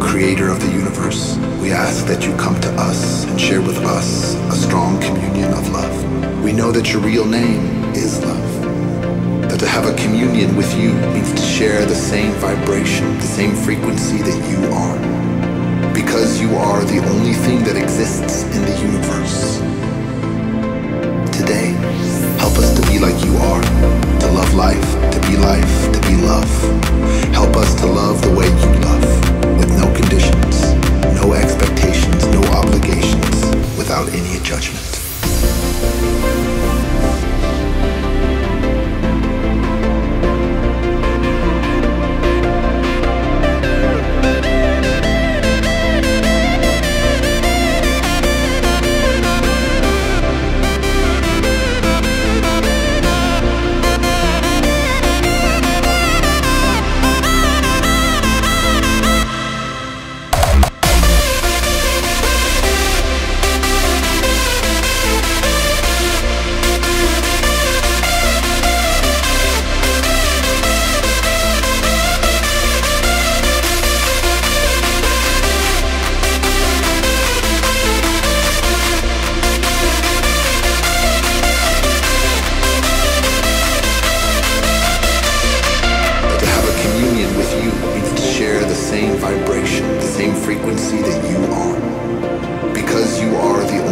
Creator of the universe, we ask that you come to us and share with us a strong communion of love. We know that your real name is love. That to have a communion with you means to share the same vibration, the same frequency that you are. Because you are the only thing that exists in the universe. Today, help us to be like you are, to love life, same vibration, the same frequency that you are. Because you are the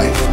life.